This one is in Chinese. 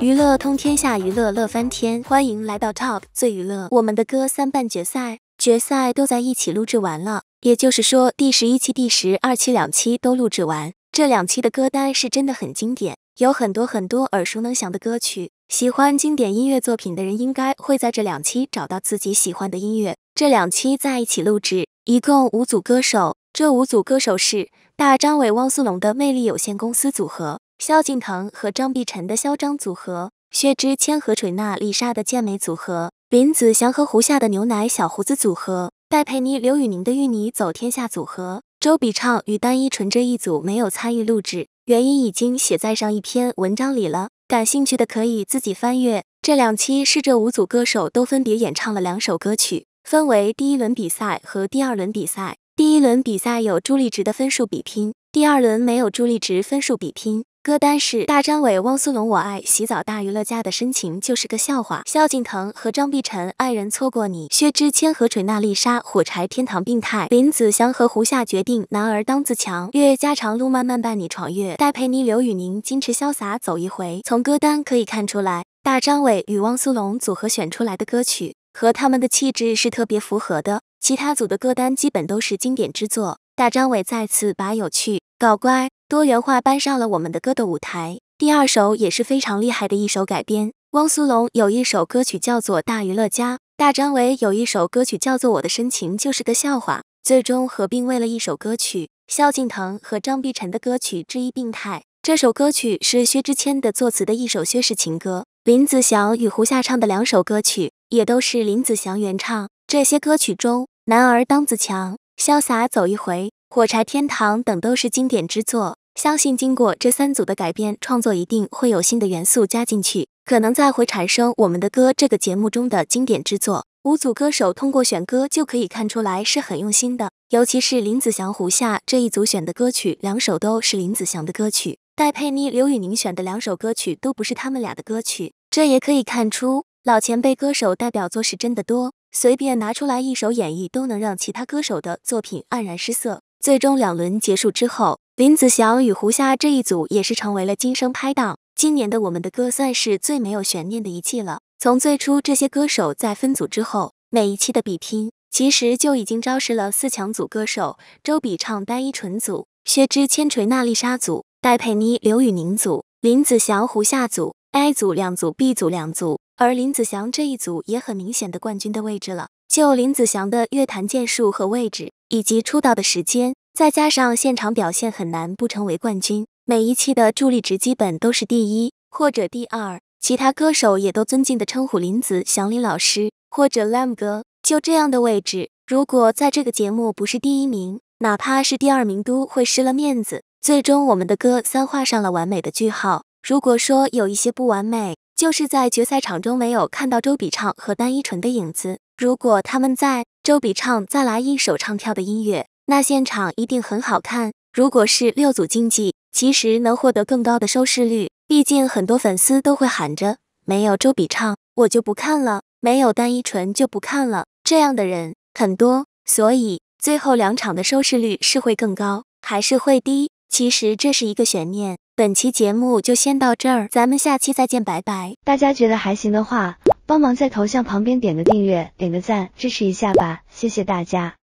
娱乐通天下，娱乐乐翻天，欢迎来到 Top 最娱乐。我们的歌三半决赛，决赛都在一起录制完了，也就是说第十一期、第十二期两期都录制完。这两期的歌单是真的很经典，有很多很多耳熟能详的歌曲。喜欢经典音乐作品的人，应该会在这两期找到自己喜欢的音乐。这两期在一起录制，一共五组歌手。这五组歌手是大张伟、汪苏泷的魅力有限公司组合，萧敬腾和张碧晨的嚣张组合，薛之谦和锤娜丽莎的健美组合，林子祥和胡夏的牛奶小胡子组合，戴佩妮、刘宇宁的芋泥走天下组合，周笔畅与单依纯这一组没有参与录制，原因已经写在上一篇文章里了，感兴趣的可以自己翻阅。这两期是这五组歌手都分别演唱了两首歌曲，分为第一轮比赛和第二轮比赛。第一轮比赛有朱丽值的分数比拼，第二轮没有朱丽值分数比拼。歌单是大张伟、汪苏泷，我爱洗澡，大娱乐家的深情就是个笑话。萧敬腾和张碧晨，爱人错过你。薛之谦和锤娜丽莎，火柴天堂病态。林子祥和胡夏决定，男儿当自强。月家常路漫漫伴你闯越。戴佩妮、刘宇宁，矜持潇洒走一回。从歌单可以看出来，大张伟与汪苏泷组合选出来的歌曲和他们的气质是特别符合的。其他组的歌单基本都是经典之作，大张伟再次把有趣、搞怪、多元化搬上了我们的歌的舞台。第二首也是非常厉害的一首改编，汪苏泷有一首歌曲叫做《大娱乐家》，大张伟有一首歌曲叫做《我的深情就是个笑话》，最终合并为了一首歌曲。萧敬腾和张碧晨的歌曲《之一病态》，这首歌曲是薛之谦的作词的一首薛氏情歌，林子祥与胡夏唱的两首歌曲也都是林子祥原唱。这些歌曲中，男儿当自强，潇洒走一回，火柴天堂等都是经典之作。相信经过这三组的改编创作，一定会有新的元素加进去，可能再会产生我们的歌这个节目中的经典之作。五组歌手通过选歌就可以看出来是很用心的，尤其是林子祥、胡夏这一组选的歌曲，两首都是林子祥的歌曲。戴佩妮、刘宇宁选的两首歌曲都不是他们俩的歌曲，这也可以看出老前辈歌手代表作是真的多。随便拿出来一首演绎，都能让其他歌手的作品黯然失色。最终两轮结束之后，林子祥与胡夏这一组也是成为了今生拍档。今年的我们的歌算是最没有悬念的一季了。从最初这些歌手在分组之后，每一期的比拼其实就已经昭示了四强组歌手：周笔畅、单依纯组、薛之谦、锤娜丽莎组、戴佩妮、刘宇宁组、林子祥、胡夏组、A 组两组，B 组两组。而林子祥这一组也很明显的冠军的位置了。就林子祥的乐坛建树和位置，以及出道的时间，再加上现场表现，很难不成为冠军。每一期的助力值基本都是第一或者第二，其他歌手也都尊敬的称呼林子祥林老师或者 Lam 哥。就这样的位置，如果在这个节目不是第一名，哪怕是第二名都会失了面子。最终我们的歌三画上了完美的句号。如果说有一些不完美，就是在决赛场中没有看到周笔畅和单依纯的影子。如果他们在，周笔畅再来一首唱跳的音乐，那现场一定很好看。如果是六组竞技，其实能获得更高的收视率。毕竟很多粉丝都会喊着没有周笔畅我就不看了，没有单依纯就不看了。这样的人很多，所以最后两场的收视率是会更高还是会低？其实这是一个悬念。本期节目就先到这儿，咱们下期再见，拜拜。大家觉得还行的话，帮忙在头像旁边点个订阅，点个赞，支持一下吧，谢谢大家。